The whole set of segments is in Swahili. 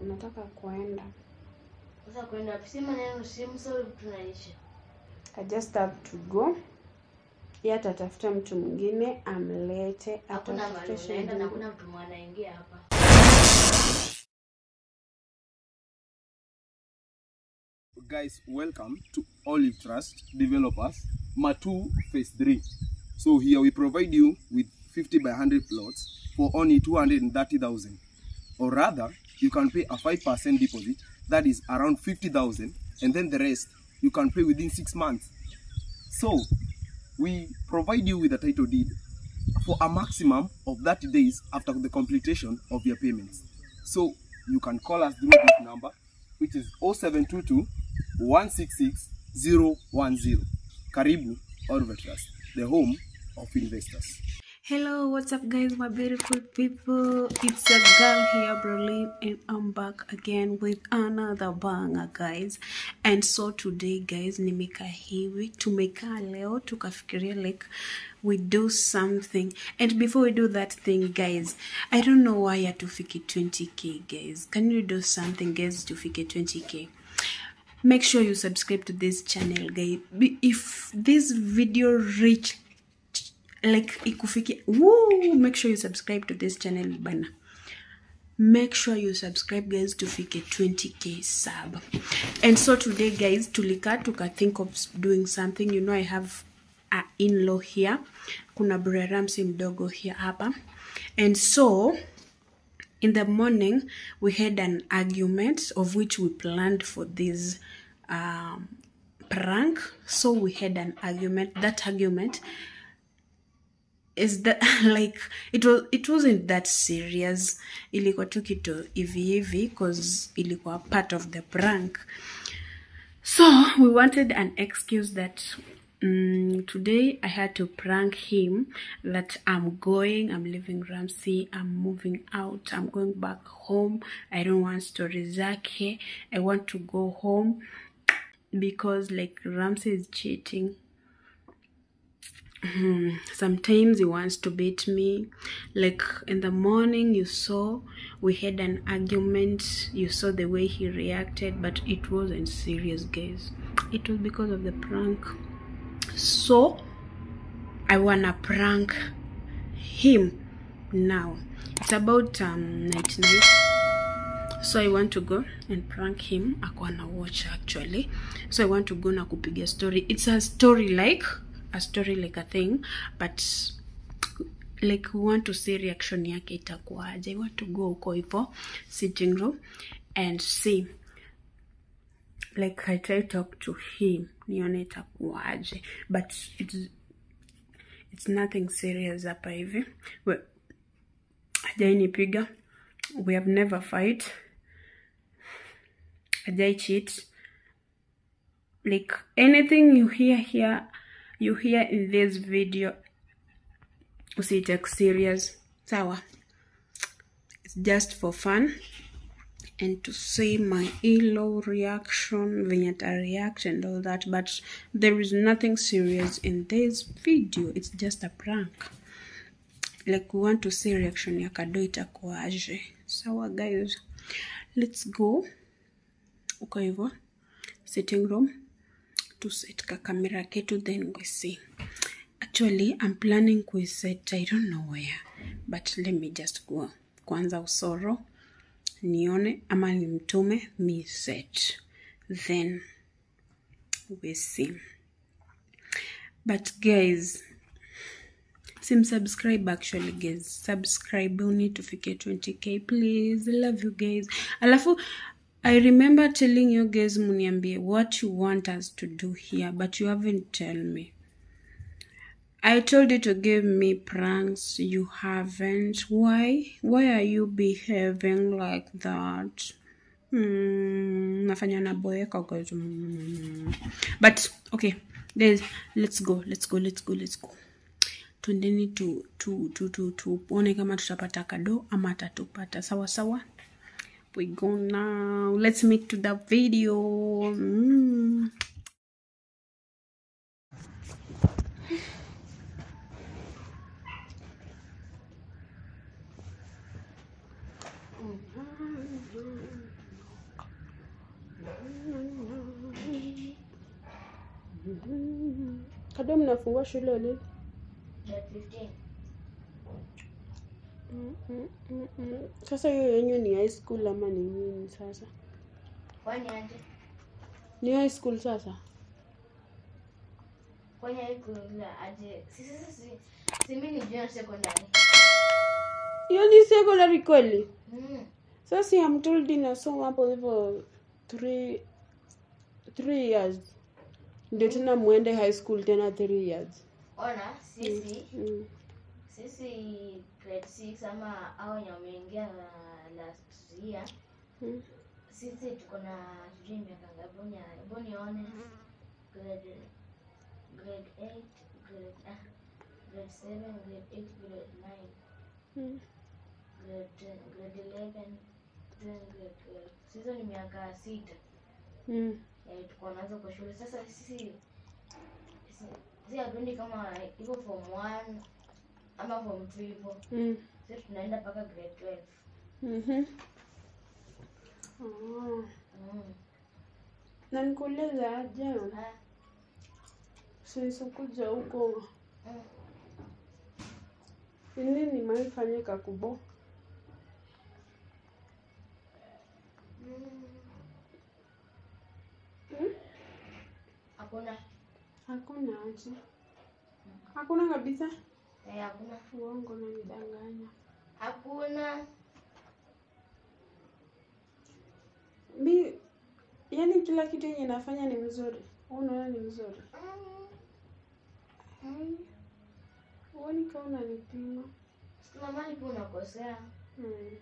unataka kuenda? Sasa kwenda kusema neno simu sasa tunaisha. I just have to go. Yeye atatafuta mtu mwingine amlete mahali na kuna hakuna mtu mwanaingia hapa. guys welcome to olive trust developers matu phase 3 so here we provide you with 50 by 100 plots for only 230000 or rather you can pay a 5% deposit that is around 50000 and then the rest you can pay within 6 months so we provide you with a title deed for a maximum of 30 days after the completion of your payments. So you can call us through this number, which is 0722 166 010. Karibu Oliver Trust, the home of investors. Hello, what's up, guys, my beautiful people? It's a girl here, Berlin, and I'm back again with another banger, guys. And so today, guys, nimekaa hivi, tumekaa leo, tukafikiria like we do something. And before we do that thing, guys, I don't know why ya hatufiki 20k, guys. Can you do something, guys, tufike 20k? make sure you subscribe to this channel guys if this video reach like ikufikia woo, make sure you subscribe to this channel bana. Make sure you subscribe guys tufike 20k sub. And so today guys tulika tuka think of doing something. You know i have a in-law here. Kuna breramsi mdogo here hapa. And so in the morning we had an argument of which we planned for this um, prank. So we had an argument that argument is that like it was it wasn't that serious ilikuwa tu kitu hivi hivi cause ilikuwa part of the prank so we wanted an excuse that mm, today I had to prank him that I'm going, I'm leaving Ramsey, I'm moving out, I'm going back home. I don't want stories zake. I want to go home because like Ramsey is cheating. Hmm, sometimes he wants to beat me. Like in the morning you saw we had an argument. You saw the way he reacted but it wasn't serious guys. It was because of the prank. So i wanna prank him now. It's about um night night. So i want to go and prank him. Akwana watch actually. So i want to go na kupiga story. It's a story like a story like a thing but like we want to see reaction yake itakuwaje. I want to go huko hivo sitting room and see like i try talk to him nione itakuwaje. But it's, it's nothing serious hapa hivi. Hajainipiga we have never fight. Ajai cheat. Like anything you hear here you hear in this video usitake serious. Sawa. It's just for fun and to see my elo reaction vinyata react and all that but there is nothing serious in this video. It's just a prank. Like we want to see reaction ya kado itakuaje sawa guys. Let's go. Uko hivo sitting room tuset ka kamera ketu then we see. Actually i'm planning kuiset i don't know where but let me just go. Kwanza usoro nione ama nimtume mi set. Then we see. But guys simsubscribe actually guys. Subscribe you need to fike 20k please. Love you guys. Alafu i remember telling you guys muniambie what you want us to do here but you haven't tell me I told you to give me pranks. You haven't. Why? Why are you behaving like that? Hmm, nafanya naboeka guys. But okay, guys, let's go. Let's go. Let's go. Let's go. Twendeni tu tu tu tu tuone kama tutapata kado ama tatupata sawa sawa. we go now let's meet to the video mm. Kadhaa mnafungua shule leo? 15. Mm, mm, mm, mm. Sasa hiyo yenyu ni high school ama ni nini sasa? Kwani aje? Ni high school sasa? Kwani haikula aje? Si si si si. Si mimi ni junior secondary. Hiyo ni secondary kweli? Mm. Sasa I'm told inasoma hapo hivyo three three years ndio tena muende high school tena three years. Ona sisi Mm. sisi grade 6 ama hao wenye wameingia la- last year Mm. sisi tuko na sijui miaka ngapi Hebu nione grade grade 8 grade ah, grade 7 grade 8 grade 9 Mm. grade 10 grade 11 then grade 12 sisi ni miaka sita Mm. eh, tuko nazo kwa shule sasa sisi si- si hatuendi kama hivyo form 1 ama form two hivyo Mm. sisi tunaenda mpaka grade 12 Mhm. Oh. mm. Na nikuuliza aje, ah, since kuja huko mm. ni nini maifanyika kubo? Mm. Mm? hakuna Hakuna aje, hakuna kabisa. Eh, hakuna Uongo hakuna Mi yani kila kitu yenye nafanya ni mzuri. Unaona ni mzuri. Mm. Ai. Uoni kama unanipima? kuna mali pia unakosea Hmm.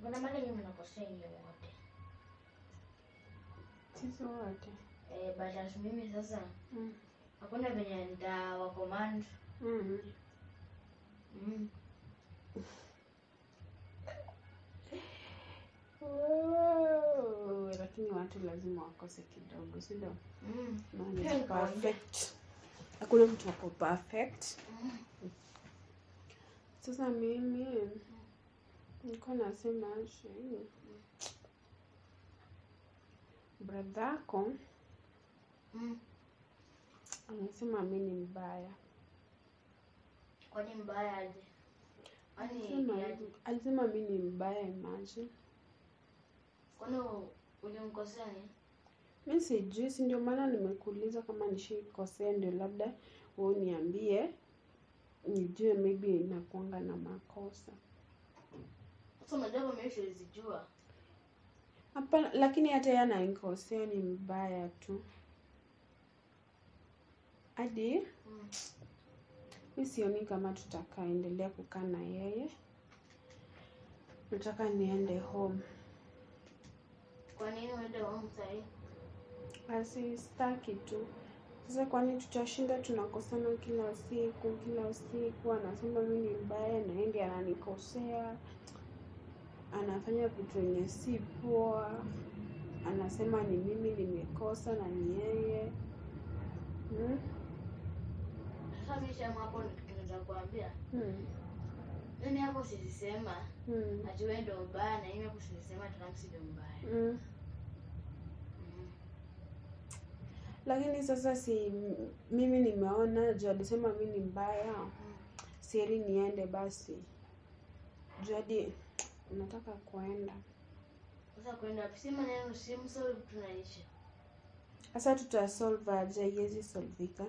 Mbona mali yenyewe unakosea hiyo wote Sisi wote. eh, as mimi sasa Mm. Hakuna venye nitawacommand Mm. mm. Oh, lakini watu lazima wakose kidogo, si ndio? Mm. Hakuna mtu wako perfect. Mm. Sasa mimi niko nasema shii bradhako Mm. Amesema mi ni mbaya. kwani mbaya aje Alisema mi ni mbaya, imagine. kwani ulimkosea ni Mi sijui, si ndio maana nimekuuliza kama nishikosea, ndio labda wewe uniambie nijue, maybe inakuanga na makosa. sasa unajua kama mimi siwezi jua Hapana, lakini hata yeye ananikosea ni mbaya tu. Hadi mm. mi sioni kama tutakaendelea kukaa na yeye. Nataka niende home. kwa nini uende home sahii Basi sitaki tu. Sasa kwani tutashinda tunakosana kila siku kila siku? Anasema mi ni mbaya na yeye ndiye ananikosea, anafanya vitu yenye si poa, anasema ni mimi nimekosa na ni yeye hmm? Hapo naweza kuambia Hmm. hapo sisema mm. ati wewe ndio mbaya na yeye hapo sisema Trump ndio mbaya mm. Lakini sasa si mimi nimeona juu alisema mi ni mbaya, Mm. sieri niende basi. juadi unataka nataka kuenda Sasa kuenda simu solve tunaisha sasa, tutasolve aje? Haiwezi solvika.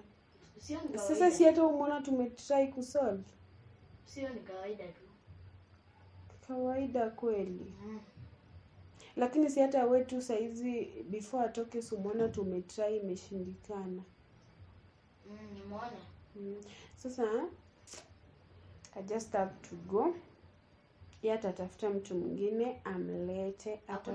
Sasa si hata umeona tumetry kusolve sio ni kawaida tu kawaida kweli, mm. lakini si hata wetu saizi before atoke sumwona tumetrai imeshindikana. Mm, Mm. Sasa I just have to go. Yeye atatafuta mtu mwingine amlete, hapa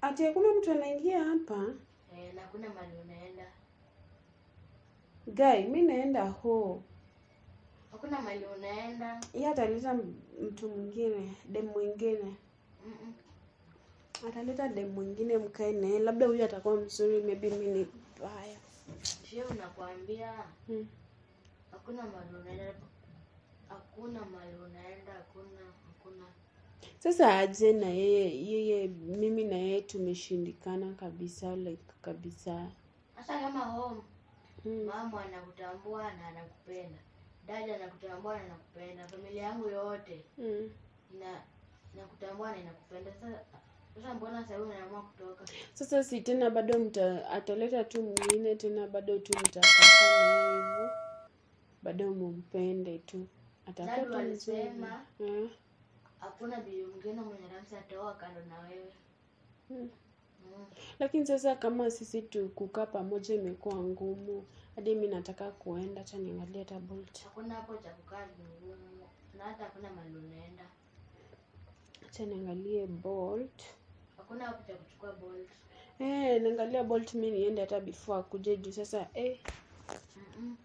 Ati hakuna mtu anaingia hapa. Eh, na hakuna mahali unaenda Guy, mi naenda ho. hakuna mali unaenda ya ataleta mtu mwingine, dem mwingine. Mm-mm. Ataleta dem mwingine mkae naye, labda huyu atakuwa mzuri, maybe mi ni mbaya. Sio nakwambia Hmm. hakuna mahali unaenda hakuna mahali unaenda hakuna hakuna sasa aje na yeye yeye mimi na yeye tumeshindikana kabisa like kabisa. Hasa kama home hmm. mama anakutambua na anakupenda. Dada anakutambua na anakupenda. Familia yangu yote hmm. na nakutambua na inakupenda. Sasa sasa mbona sasa unaamua kutoka? Sasa si tena bado mta ataleta tu mwingine tena bado tu mtakaa na hivyo bado mumpende tu. Atakuwa tu mzuri hakuna bibi mwingine mwenye Ramsi ataoa kando na wewe. Mm. mm. lakini sasa kama sisi tu kukaa pamoja imekuwa ngumu. Hadi mi nataka kuenda acha niangalie hata bolt. Hakuna hapo cha kukaa ngumu. Na hata hakuna mahali unaenda. Acha niangalie bolt. Hakuna hapo cha kuchukua bolt. Eh hey, naangalia bolt mi niende hata before akuje juu. Sasa eh. Mm-mm.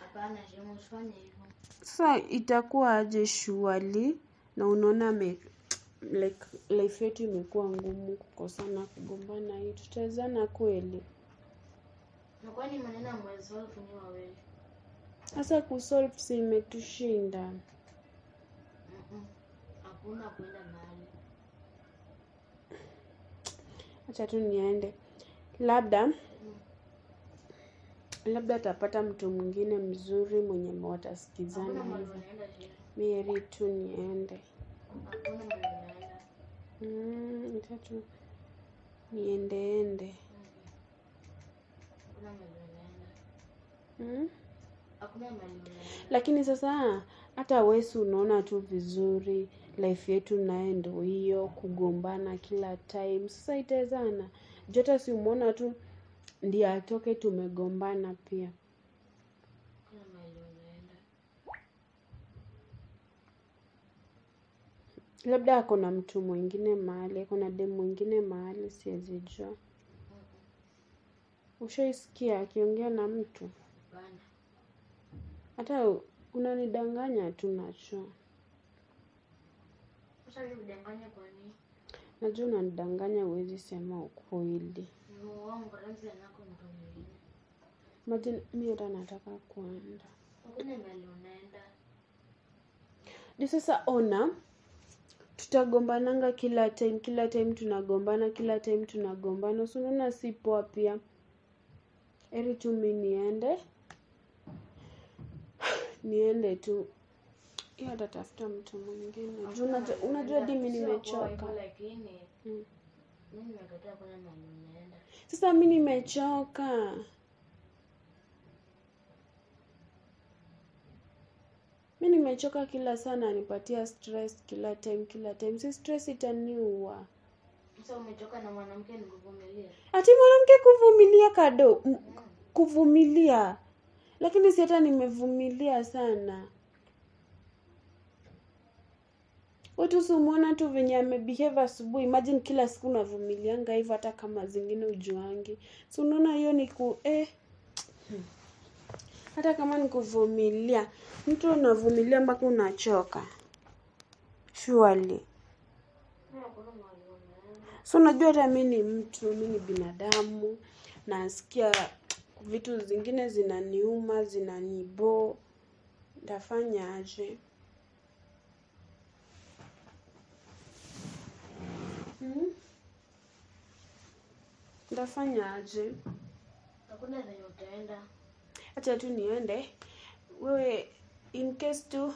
hapana shemu usifanye hivyo sasa itakuwa aje shuali na unaona me, like life yetu imekuwa ngumu kukosana kugombana hii tutawezana kweli? Na kwani maneno ni wawili sasa kusolve si imetushinda. Hakuna kwenda mahali. Acha tu niende. Labda labda atapata mtu mwingine mzuri mwenye watasikizana hivyo unaenda heri tu niende. Mm, acha niendeende mm? unaenda lakini sasa hata wesi unaona tu vizuri life yetu naye ndo hiyo kugombana kila time. Sasa itawezana jota si umeona tu ndiye atoke tumegombana pia. Labda ako na mtu mwingine mahali ako na demu mwingine mahali siwezi jua. Ushaisikia akiongea na mtu? Hata unanidanganya tu nacho najua unanidanganya huwezi sema ukweli ni Imagine mi hata nataka kuenda Ndio sasa ona, tutagombananga kila time, kila time tunagombana, kila time tunagombana. So unaona si poa pia. Heri tu mi niende niende tu, hiyo atatafuta mtu mwingine. Unajua, hadi mi nimechoka. lakini mimi nimekataa kwenda na unaenda Sasa mi nimechoka. Mi nimechoka kila sana anipatia stress kila time kila time. Si stress itaniua. sasa umechoka na mwanamke ni kuvumilia Ati mwanamke kuvumilia kado kuvumilia, lakini si hata nimevumilia sana. Watu mwona tu venye amebehave asubuhi. Imagine kila siku unavumilianga hivyo, hata kama zingine ujuangi. Si unaona hiyo ni ku eh. Hmm. Hata kama ni kuvumilia, mtu unavumilia mpaka unachoka. Surely. So unajua hata mi ni mtu, mi ni binadamu, nasikia vitu zingine zinaniuma, zinaniboo, ntafanya aje? Hmm? Ntafanya aje? hakuna venye utaenda Acha tu niende. Wewe in case tu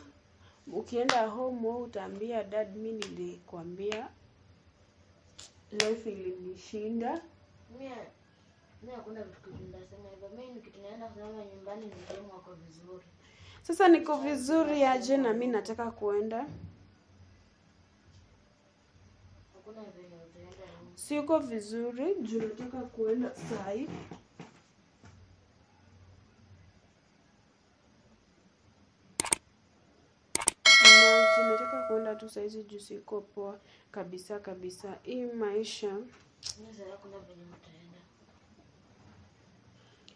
ukienda home wewe utaambia dad, mimi nilikwambia life ilinishinda. mimi mimi hakuna vitu hivyo mimi nyumbani ni sehemu wako vizuri Sasa niko vizuri aje na mi nataka kuenda. hakuna venye Siko vizuri juu nataka kuenda sai. Nataka kuenda tu saizi juu siko poa kabisa kabisa. Hii maisha,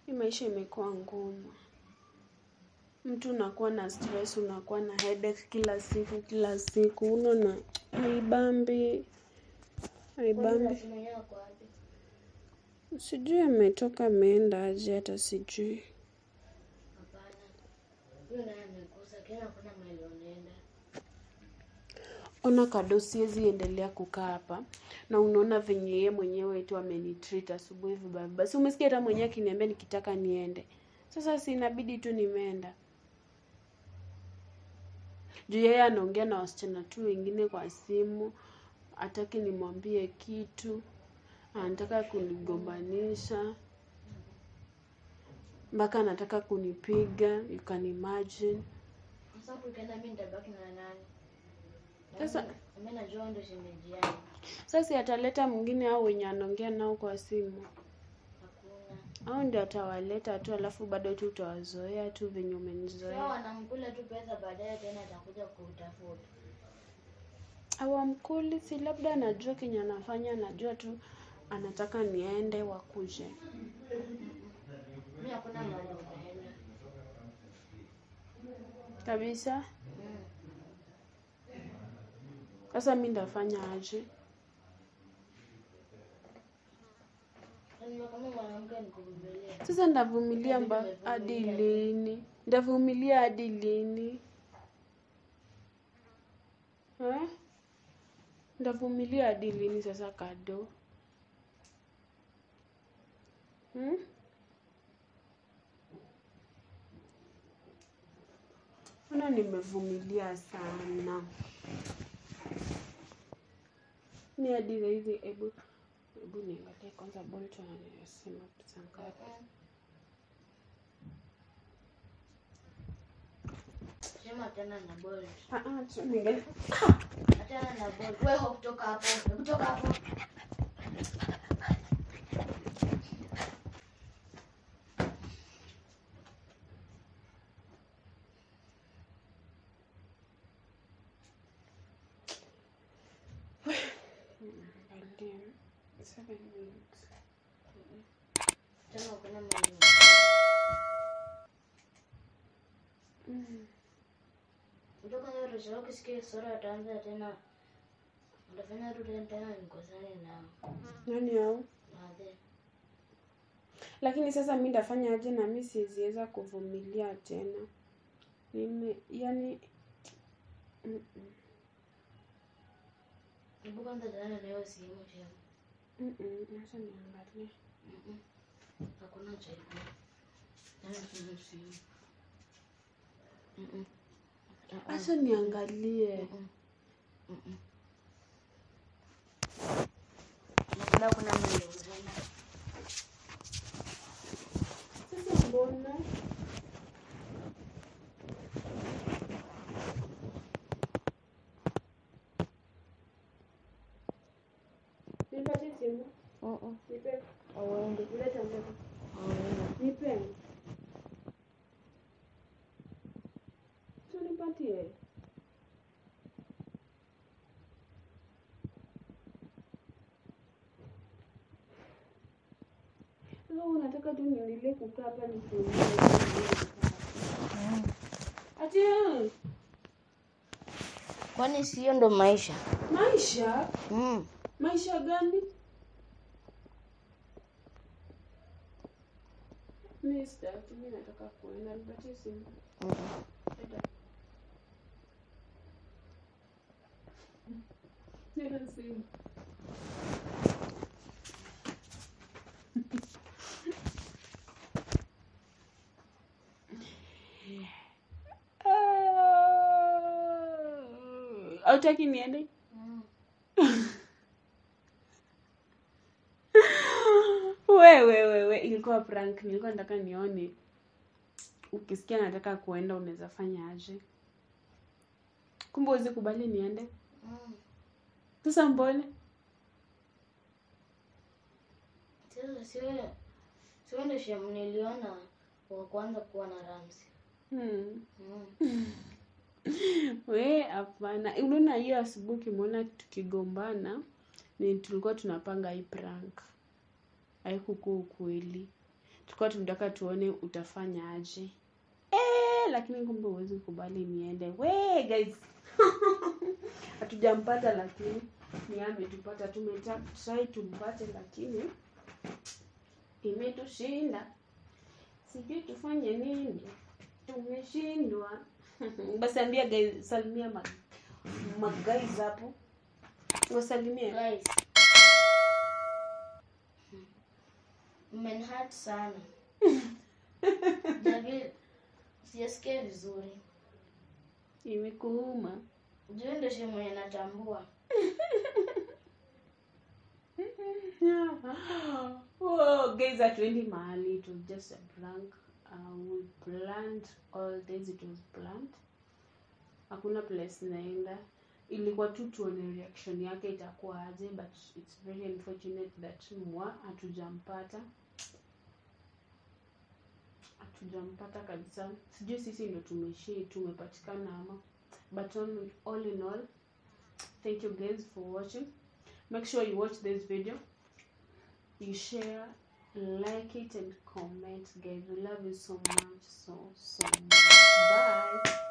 hii maisha imekuwa ngumu. Mtu unakuwa na stress, unakuwa na headache kila siku kila siku, unaona haibambi, haibambi. Sijui ametoka ameenda aje, hata sijui. ona kado siwezi endelea kukaa hapa. Na unaona venye yeye mwenyewe tu amenitreat asubuhi vibaya Basi si umesikia hata mwenyewe akiniambia nikitaka niende. Sasa si inabidi tu nimeenda. Juu yeye anaongea na wasichana tu wengine kwa simu hataki nimwambie kitu. Anataka kunigombanisha. Mpaka anataka kunipiga you can imagine. Sasa ukienda mimi nitabaki na nani? Sasa- ataleta mwingine au wenye anaongea nao kwa simu? Au ndio atawaleta tu alafu bado tu utawazoea tu venye umenizoea. Wanamkula tu pesa baadaye tena atakuja kutafuta. Awamkuli si labda anajua kenye anafanya anajua tu anataka niende wakuje. Kabisa? Sasa mi ndafanya aje? Sasa ndavumilia hadi lini? Ndavumilia hadi lini? Ndavumilia hadi lini sasa kado hmm? Ona nimevumilia sana ni hadi hizi hebu hebu niangalie kwanza Bolt anayosema pesa ngapi Sema tena na Bolt. Ah, ah, tu niangalie. Achana na Bolt. Wewe kutoka hapo. Kutoka hapo. Niangalie. Seven weeks. Tena kuna mahali. Mm. Ukisikia sura tena. Utafanya tena nikosane Nani hao? Lakini sasa mi ndafanya aje na mi siweziweza kuvumilia tena Mimi yani Mm-mm. Hebu kwanza tena na hiyo simu tena. Mm-mm. acha niangalie Mm-mm. Hakuna cha hivyo. Tena tuna simu. Mm-mm. Ah, ah. Acha niangalie Mm-mm. Mm-mm. Nakula kuna mwili uzima. sasa mbona nipatie simu Mm-mm. nipe Hauendi. uleta mtoto Hauendi. nipe tu nipatie Sasa unataka tu niendelee kukaa hapa ati Kwani sio ndo maisha? maisha Mm. maisha gani mi sitaki mi nataka kuenda nipatie simu Mm-mm. Simu autaki niende Mm. wewe wewe ilikuwa prank nilikuwa nataka nione ukisikia nataka kuenda unaweza fanya aje kumbe uwezi kubali niende Mm. sasa mbone Sasa siwe siwe ndo shem niliona wa kwanza kuwa na Ramsi. hmm. Mm. we hapana. Unaona hiyo asubuhi ukimwona tukigombana ni tulikuwa tunapanga hii prank. Haikukuwa ukweli. Tulikuwa tunataka tuone utafanya aje. Eh, lakini kumbe uwezi kubali niende. We guys. Hatujampata lakini. Ni ametupata. Tumetrai tumpate lakini imetushinda. Sijui tufanye nini? Tumeshindwa basi ambia guys salimia ma magais hapo. Wasalimie. Guys. Mmenihurt sana. Javi sijasikia vizuri. Imekuuma. Juu ndo shi mwenye natambua oh, guys hatuendi mahali was just a prank uh, planned all this it was planned hakuna place naenda ilikuwa tu tuone reaction yake itakuwa aje but it's very unfortunate that mwa hatujampata. Hatujampata kabisa. Sijui sisi ndo tumeshii tumepatikana ama. But on, all in all thank you guys for watching. Make sure you watch this video. You share like it and comment guys. We love you so much so so much. Bye